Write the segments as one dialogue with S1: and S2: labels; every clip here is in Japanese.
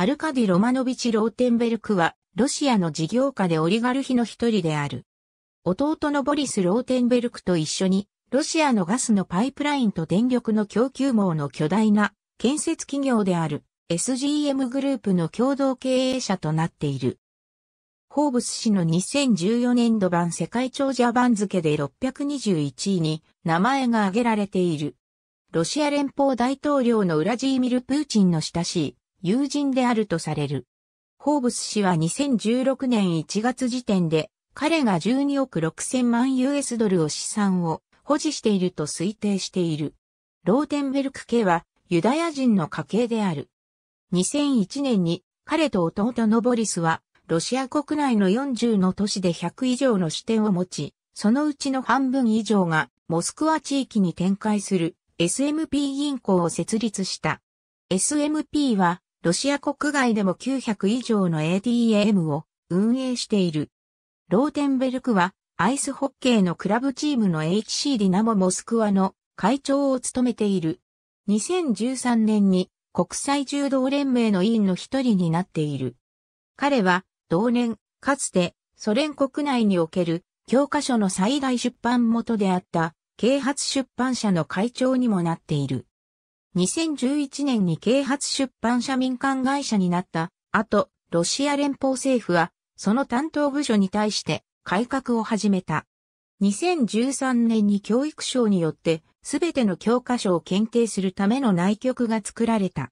S1: アルカディ・ロマノビチ・ローテンベルクは、ロシアの事業家でオリガルヒの一人である。弟のボリス・ローテンベルクと一緒に、ロシアのガスのパイプラインと電力の供給網の巨大な建設企業である SGM グループの共同経営者となっている。ホーブス氏の2014年度版世界長者番付で621位に名前が挙げられている。ロシア連邦大統領のウラジーミル・プーチンの親しい友人であるとされる。ホーブス氏は2016年1月時点で彼が12億6000万 US ドルを資産を保持していると推定している。ローテンベルク家はユダヤ人の家系である。2001年に彼と弟のボリスはロシア国内の40の都市で100以上の支店を持ち、そのうちの半分以上がモスクワ地域に展開する SMP 銀行を設立した。SMP はロシア国外でも900以上の ATM を運営している。ローテンベルクはアイスホッケーのクラブチームの HC ディナモモスクワの会長を務めている。2013年に国際柔道連盟の委員の一人になっている。彼は同年、かつてソ連国内における教科書の最大出版元であった啓発出版社の会長にもなっている。2011年に啓発出版社民間会社になった後、ロシア連邦政府はその担当部署に対して改革を始めた。2013年に教育省によってすべての教科書を検定するための内局が作られた。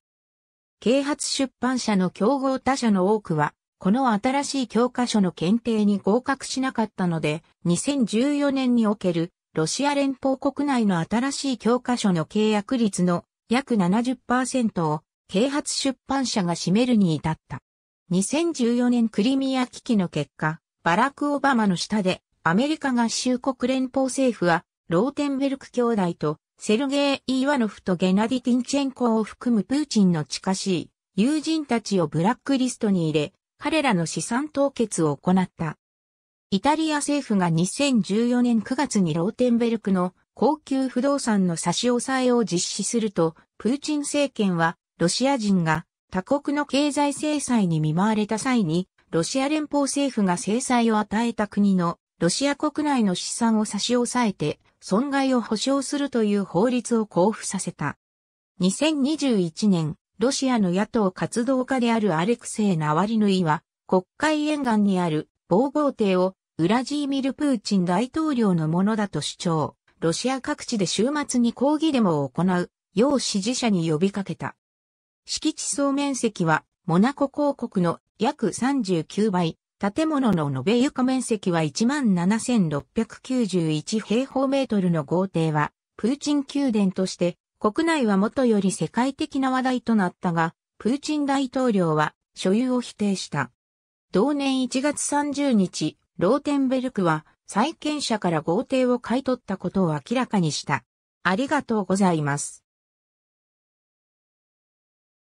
S1: 啓発出版社の競合他社の多くは、この新しい教科書の検定に合格しなかったので、2014年におけるロシア連邦国内の新しい教科書の契約率の約70%を啓発出版社が占めるに至った。2014年クリミア危機の結果、バラク・オバマの下でアメリカ合衆国連邦政府はローテンベルク兄弟とセルゲイ・イワノフとゲナディ・ティンチェンコを含むプーチンの近しい友人たちをブラックリストに入れ、彼らの資産凍結を行った。イタリア政府が2014年9月にローテンベルクの高級不動産の差し押さえを実施すると、プーチン政権はロシア人が他国の経済制裁に見舞われた際に、ロシア連邦政府が制裁を与えた国のロシア国内の資産を差し押さえて損害を保障するという法律を交付させた。2021年、ロシアの野党活動家であるアレクセイ・ナワリヌイは、国会沿岸にある防防艇をウラジーミル・プーチン大統領のものだと主張。ロシア各地で週末に抗議デモを行うよう支持者に呼びかけた。敷地総面積はモナコ公国の約39倍、建物の延べ床面積は17,691平方メートルの豪邸は、プーチン宮殿として国内はもとより世界的な話題となったが、プーチン大統領は所有を否定した。同年1月30日、ローテンベルクは債権者から豪邸を買い取ったことを明らかにした。ありがとうございます。